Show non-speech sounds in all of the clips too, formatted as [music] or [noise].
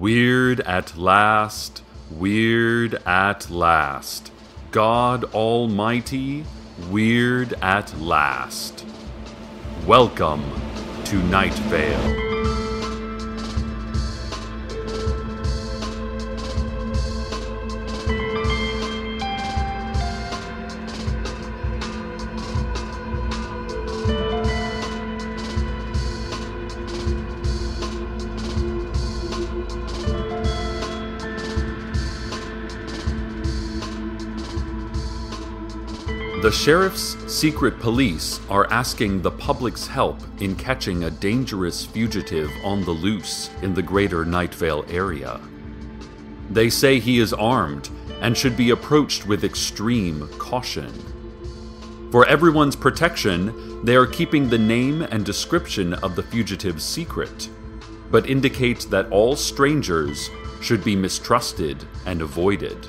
Weird at last, weird at last. God Almighty, weird at last. Welcome to Night Vale. The sheriff's secret police are asking the public's help in catching a dangerous fugitive on the loose in the greater Night Vale area. They say he is armed and should be approached with extreme caution. For everyone's protection, they are keeping the name and description of the fugitive secret, but indicate that all strangers should be mistrusted and avoided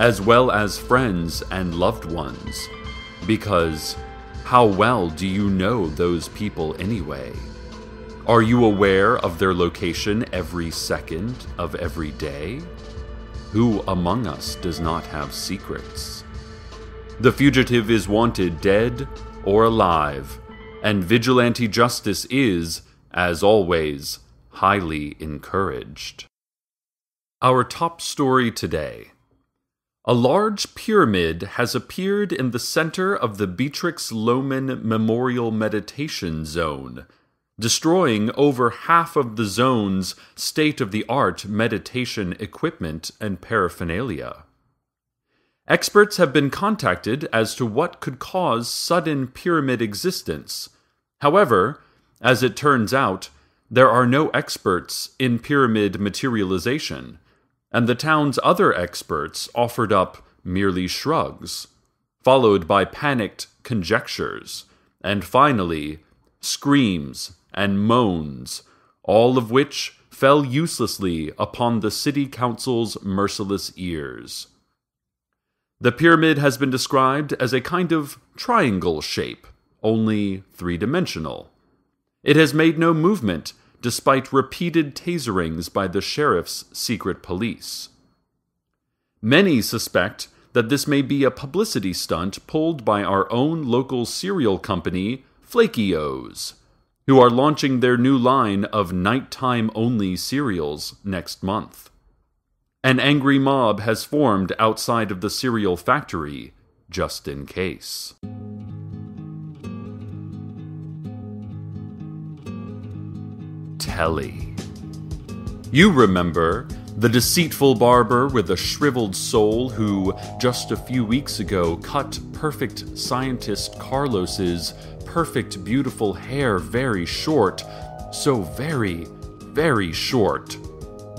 as well as friends and loved ones. Because how well do you know those people anyway? Are you aware of their location every second of every day? Who among us does not have secrets? The fugitive is wanted dead or alive, and vigilante justice is, as always, highly encouraged. Our top story today a large pyramid has appeared in the center of the Beatrix Lohman Memorial Meditation Zone, destroying over half of the zone's state of the art meditation equipment and paraphernalia. Experts have been contacted as to what could cause sudden pyramid existence. However, as it turns out, there are no experts in pyramid materialization and the town's other experts offered up merely shrugs, followed by panicked conjectures, and finally, screams and moans, all of which fell uselessly upon the city council's merciless ears. The pyramid has been described as a kind of triangle shape, only three dimensional. It has made no movement despite repeated taserings by the sheriff's secret police. Many suspect that this may be a publicity stunt pulled by our own local cereal company, Flaky-O's, who are launching their new line of nighttime only cereals next month. An angry mob has formed outside of the cereal factory, just in case. Telly. You remember the deceitful barber with a shriveled soul who, just a few weeks ago, cut perfect scientist Carlos's perfect, beautiful hair very short, so very, very short,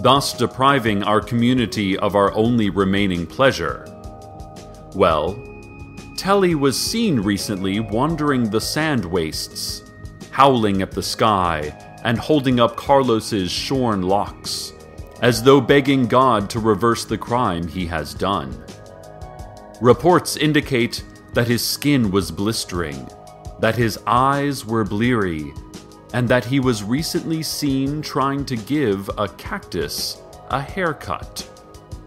thus depriving our community of our only remaining pleasure. Well, Telly was seen recently wandering the sand wastes, howling at the sky and holding up Carlos's shorn locks, as though begging God to reverse the crime he has done. Reports indicate that his skin was blistering, that his eyes were bleary, and that he was recently seen trying to give a cactus a haircut,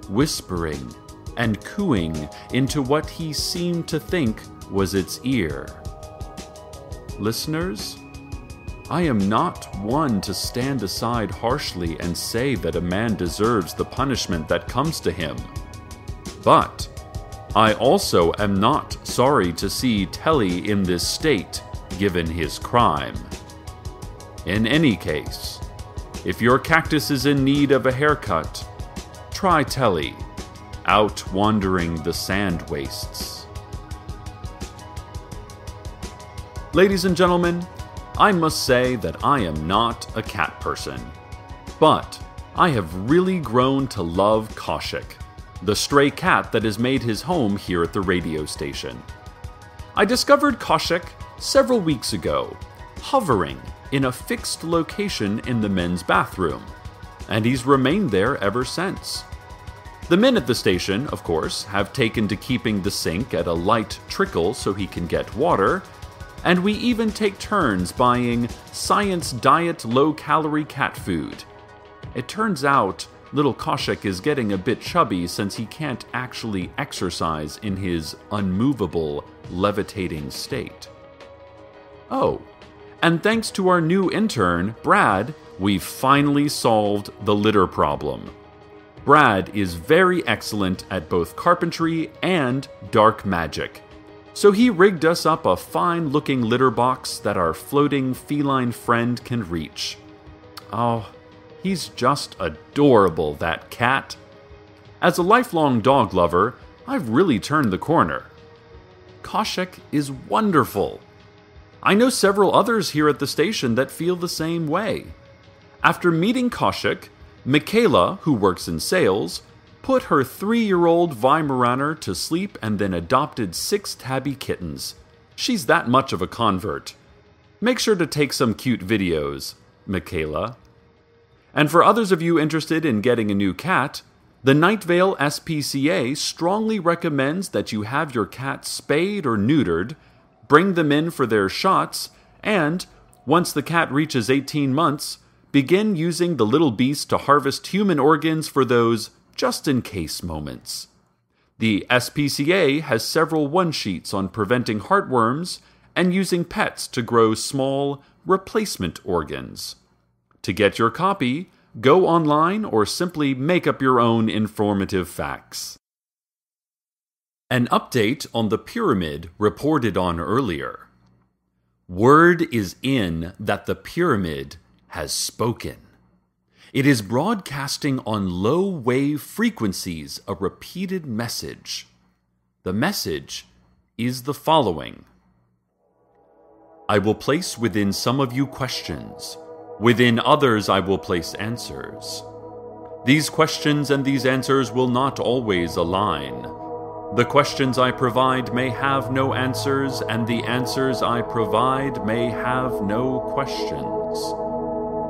whispering and cooing into what he seemed to think was its ear. Listeners, I am not one to stand aside harshly and say that a man deserves the punishment that comes to him. But I also am not sorry to see Telly in this state, given his crime. In any case, if your cactus is in need of a haircut, try Telly, out wandering the sand wastes. Ladies and gentlemen, I must say that I am not a cat person. But I have really grown to love Khoshekh, the stray cat that has made his home here at the radio station. I discovered Khoshekh several weeks ago, hovering in a fixed location in the men's bathroom, and he's remained there ever since. The men at the station, of course, have taken to keeping the sink at a light trickle so he can get water, and we even take turns buying science diet low calorie cat food. It turns out little Khoshekh is getting a bit chubby since he can't actually exercise in his unmovable, levitating state. Oh, and thanks to our new intern, Brad, we've finally solved the litter problem. Brad is very excellent at both carpentry and dark magic. So he rigged us up a fine looking litter box that our floating feline friend can reach. Oh, he's just adorable, that cat. As a lifelong dog lover, I've really turned the corner. Khoshekh is wonderful. I know several others here at the station that feel the same way. After meeting Khoshekh, Michaela, who works in sales, put her three year old Weimaraner to sleep and then adopted six tabby kittens. She's that much of a convert. Make sure to take some cute videos, Michaela. And for others of you interested in getting a new cat, the Night Vale SPCA strongly recommends that you have your cat spayed or neutered, bring them in for their shots, and, once the cat reaches 18 months, begin using the little beast to harvest human organs for those just in case moments. The SPCA has several one sheets on preventing heartworms and using pets to grow small replacement organs. To get your copy, go online or simply make up your own informative facts. An update on the pyramid reported on earlier. Word is in that the pyramid has spoken. It is broadcasting on low wave frequencies a repeated message. The message is the following I will place within some of you questions, within others, I will place answers. These questions and these answers will not always align. The questions I provide may have no answers, and the answers I provide may have no questions.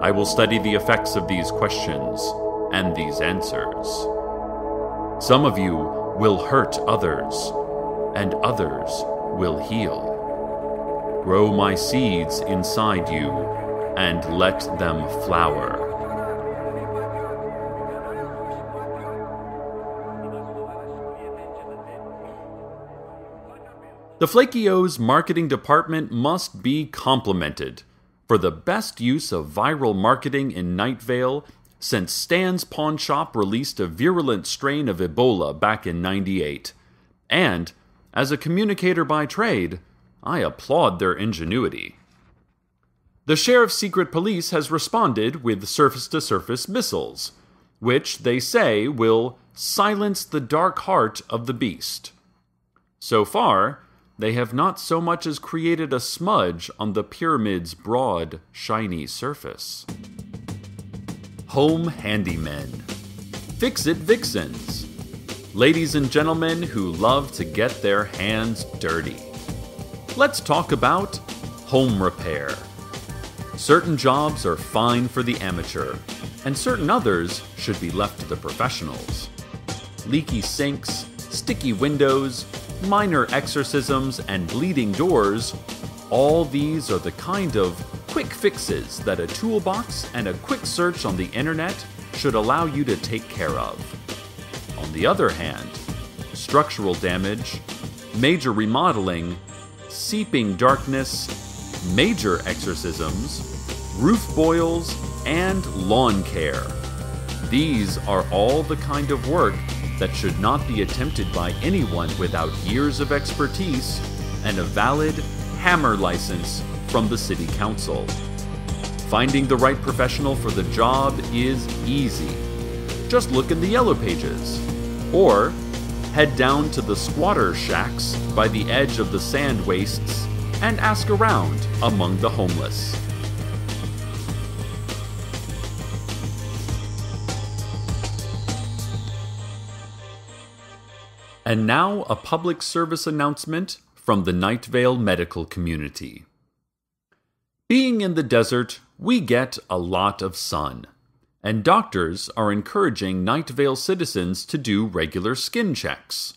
I will study the effects of these questions and these answers. Some of you will hurt others, and others will heal. Grow my seeds inside you and let them flower. The Flaky O's marketing department must be complimented for the best use of viral marketing in Night Vale since Stan's Pawn Shop released a virulent strain of Ebola back in 98. And, as a communicator by trade, I applaud their ingenuity. The Sheriff's Secret Police has responded with surface to surface missiles, which they say will silence the dark heart of the beast. So far, they have not so much as created a smudge on the pyramid's broad, shiny surface. Home handymen. Fix it vixens. Ladies and gentlemen who love to get their hands dirty. Let's talk about home repair. Certain jobs are fine for the amateur, and certain others should be left to the professionals. Leaky sinks, sticky windows, minor exorcisms, and bleeding doors, all these are the kind of quick fixes that a toolbox and a quick search on the internet should allow you to take care of. On the other hand, structural damage, major remodeling, seeping darkness, major exorcisms, roof boils, and lawn care. These are all the kind of work that should not be attempted by anyone without years of expertise and a valid hammer license from the City Council. Finding the right professional for the job is easy. Just look in the Yellow Pages. Or head down to the squatter shacks by the edge of the sand wastes and ask around among the homeless. And now, a public service announcement from the Night Vale medical community. Being in the desert, we get a lot of sun, and doctors are encouraging Night Vale citizens to do regular skin checks.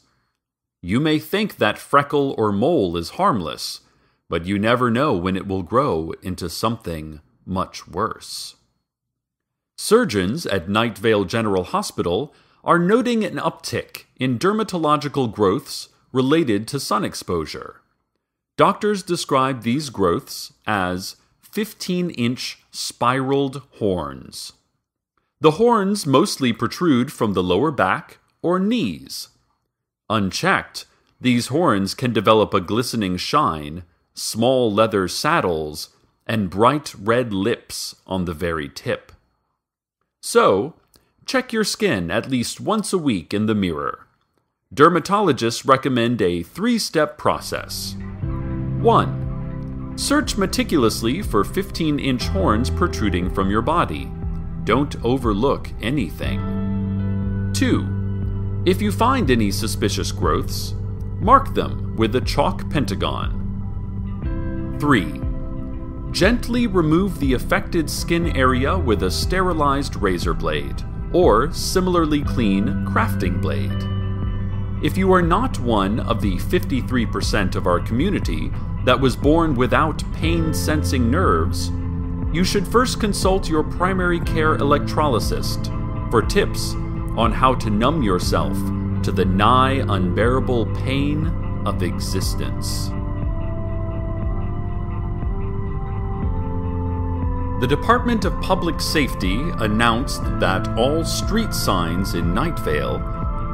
You may think that freckle or mole is harmless, but you never know when it will grow into something much worse. Surgeons at Night Vale General Hospital are noting an uptick in dermatological growths related to sun exposure. Doctors describe these growths as 15 inch spiraled horns. The horns mostly protrude from the lower back or knees. Unchecked, these horns can develop a glistening shine, small leather saddles, and bright red lips on the very tip. So, check your skin at least once a week in the mirror. Dermatologists recommend a three step process. 1. Search meticulously for 15 inch horns protruding from your body. Don't overlook anything. 2. If you find any suspicious growths, mark them with a chalk pentagon. 3. Gently remove the affected skin area with a sterilized razor blade or similarly clean crafting blade. If you are not one of the 53% of our community that was born without pain sensing nerves, you should first consult your primary care electrolysist for tips on how to numb yourself to the nigh unbearable pain of existence. The Department of Public Safety announced that all street signs in Night Vale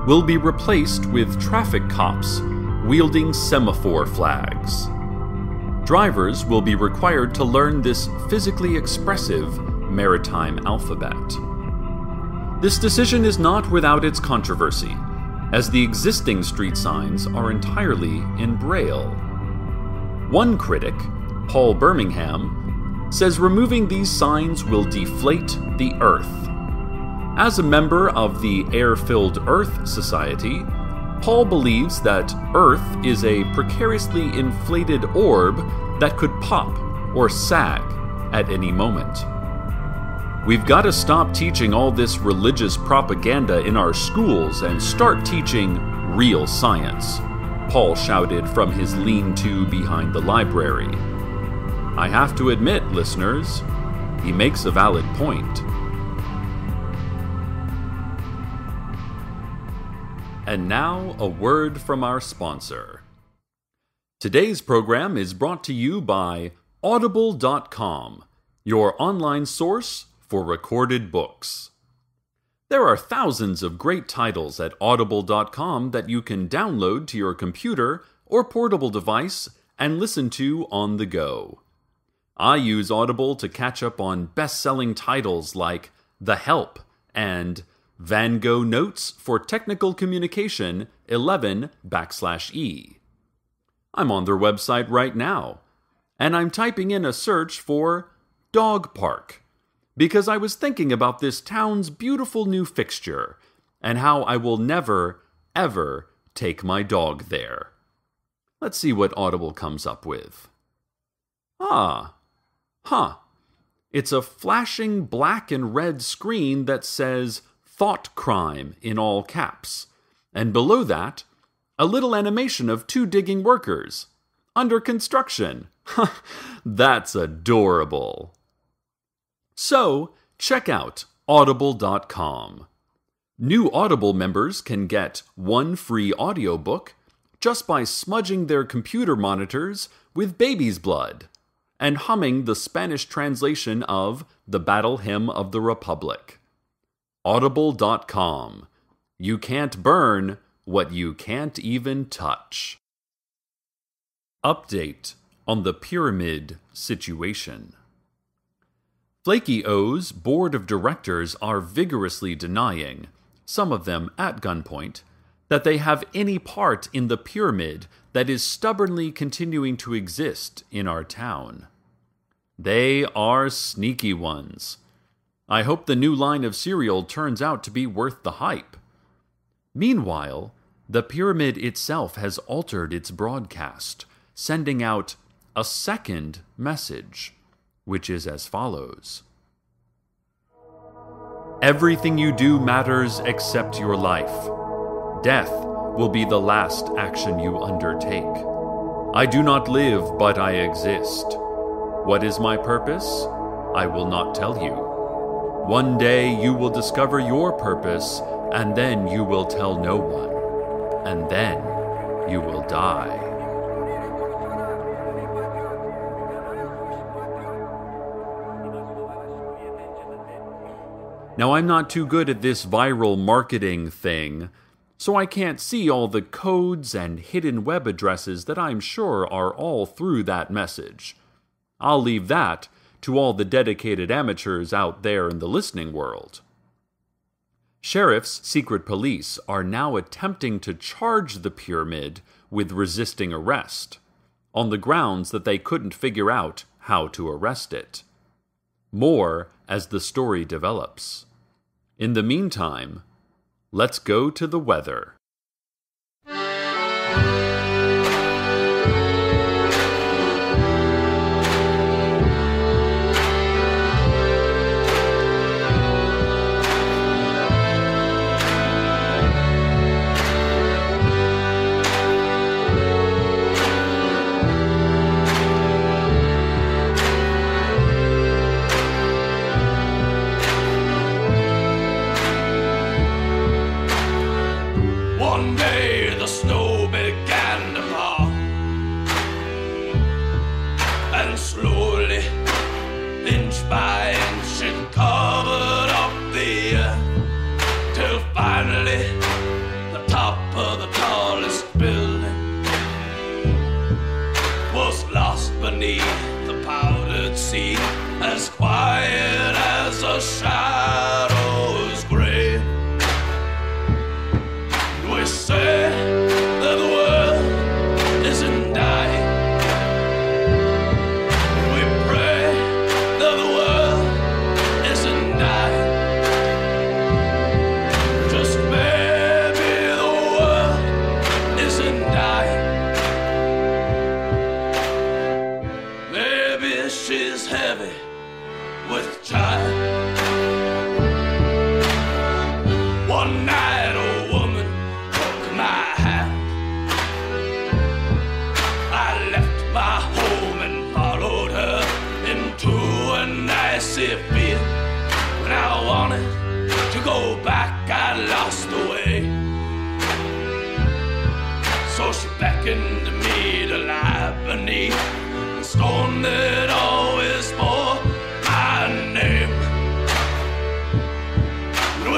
will be replaced with traffic cops wielding semaphore flags. Drivers will be required to learn this physically expressive maritime alphabet. This decision is not without its controversy, as the existing street signs are entirely in Braille. One critic, Paul Birmingham, says removing these signs will deflate the Earth. As a member of the Air Filled Earth Society, Paul believes that Earth is a precariously inflated orb that could pop or sag at any moment. We've got to stop teaching all this religious propaganda in our schools and start teaching real science, Paul shouted from his lean to behind the library. I have to admit, listeners, he makes a valid point. And now, a word from our sponsor. Today's program is brought to you by Audible.com, your online source for recorded books. There are thousands of great titles at Audible.com that you can download to your computer or portable device and listen to on the go. I use Audible to catch up on best selling titles like The Help and Van Gogh Notes for Technical Communication 11 backslash E. I'm on their website right now, and I'm typing in a search for Dog Park because I was thinking about this town's beautiful new fixture and how I will never, ever take my dog there. Let's see what Audible comes up with. Ah, Huh. It's a flashing black and red screen that says Thought Crime in all caps. And below that, a little animation of two digging workers. Under construction. [laughs] That's adorable. So, check out audible.com. New Audible members can get one free audiobook just by smudging their computer monitors with baby's blood and humming the Spanish translation of The Battle Hymn of the Republic. Audible.com. You can't burn what you can't even touch. Update on the pyramid situation. Flaky O's board of directors are vigorously denying, some of them at gunpoint, that they have any part in the pyramid that is stubbornly continuing to exist in our town. They are sneaky ones. I hope the new line of cereal turns out to be worth the hype. Meanwhile, the pyramid itself has altered its broadcast, sending out a second message, which is as follows Everything you do matters except your life. Death will be the last action you undertake. I do not live, but I exist. What is my purpose? I will not tell you. One day you will discover your purpose, and then you will tell no one. And then you will die. Now, I'm not too good at this viral marketing thing, so I can't see all the codes and hidden web addresses that I'm sure are all through that message. I'll leave that to all the dedicated amateurs out there in the listening world. Sheriff's secret police are now attempting to charge the pyramid with resisting arrest, on the grounds that they couldn't figure out how to arrest it. More as the story develops. In the meantime, let's go to the weather.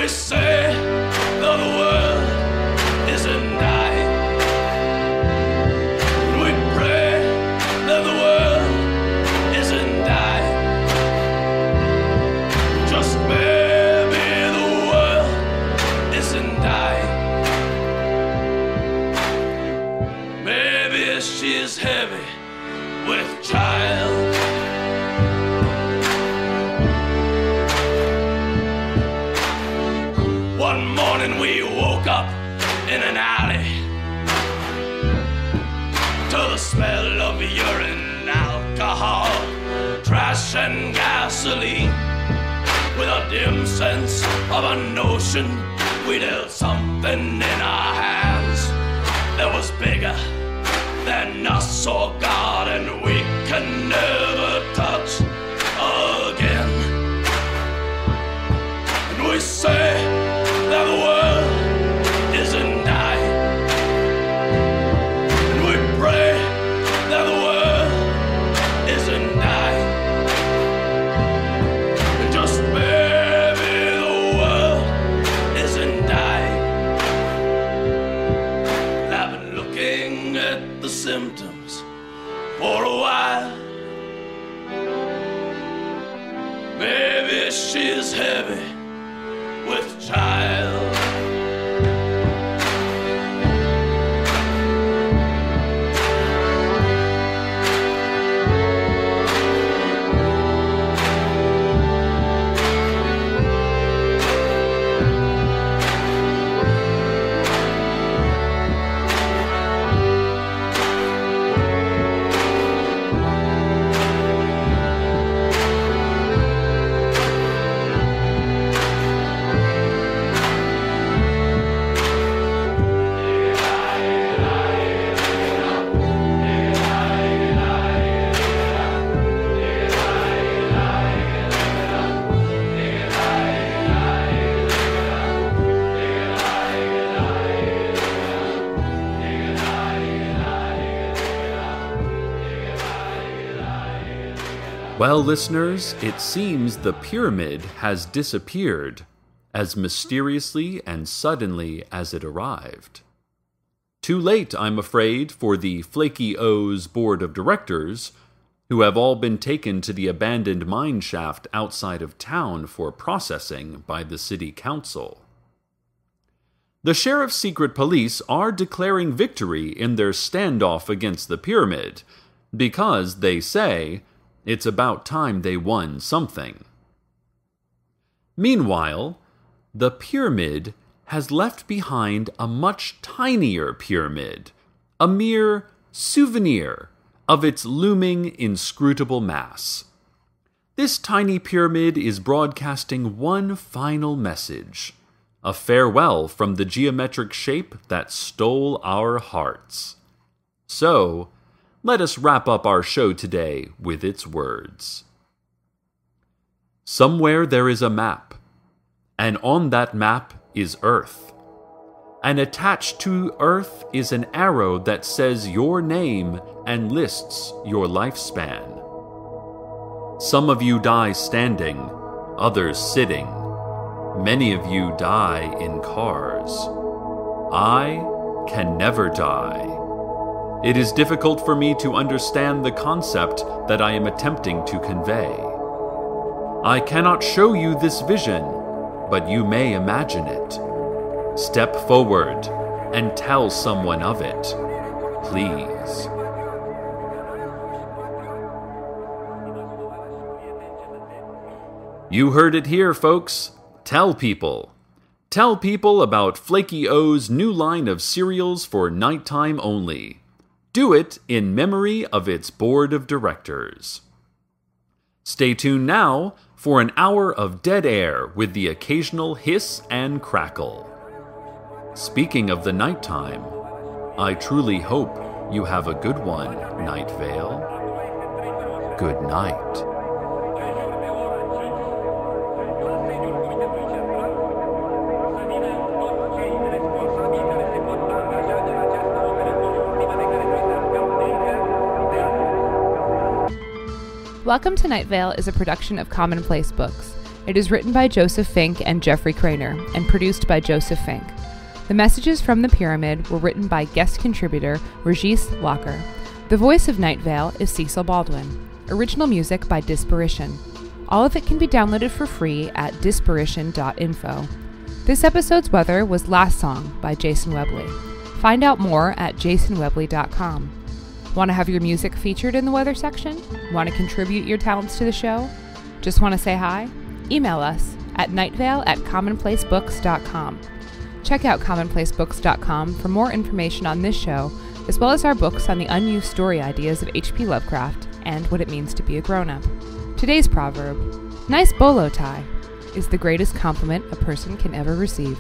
Christ. dim sense of a notion we'd held something in our hands that was bigger than us or God, and we can never touch again. And we say. This is heavy with child. Well, listeners, it seems the pyramid has disappeared as mysteriously and suddenly as it arrived. Too late, I'm afraid, for the Flaky O's board of directors, who have all been taken to the abandoned mine shaft outside of town for processing by the city council. The sheriff's secret police are declaring victory in their standoff against the pyramid because, they say, it's about time they won something. Meanwhile, the pyramid has left behind a much tinier pyramid, a mere souvenir of its looming inscrutable mass. This tiny pyramid is broadcasting one final message a farewell from the geometric shape that stole our hearts. So, let us wrap up our show today with its words. Somewhere there is a map, and on that map is Earth. And attached to Earth is an arrow that says your name and lists your lifespan. Some of you die standing, others sitting. Many of you die in cars. I can never die. It is difficult for me to understand the concept that I am attempting to convey. I cannot show you this vision, but you may imagine it. Step forward and tell someone of it, please. You heard it here, folks. Tell people. Tell people about Flaky O's new line of cereals for nighttime only. Do it in memory of its board of directors. Stay tuned now for an hour of dead air with the occasional hiss and crackle. Speaking of the nighttime, I truly hope you have a good one, Night Vale. Good night. Welcome to Night Vale is a production of Commonplace Books. It is written by Joseph Fink and Jeffrey Cranor and produced by Joseph Fink. The messages from the pyramid were written by guest contributor Regis Locker. The voice of Night Vale is Cecil Baldwin. Original music by Disparition. All of it can be downloaded for free at disparition.info. This episode's weather was Last Song by Jason Webley. Find out more at jasonwebley.com. Want to have your music featured in the weather section? Want to contribute your talents to the show? Just want to say hi? Email us at nightvale at commonplacebooks.com. Check out commonplacebooks.com for more information on this show, as well as our books on the unused story ideas of H.P. Lovecraft and what it means to be a grown up. Today's proverb Nice bolo tie is the greatest compliment a person can ever receive.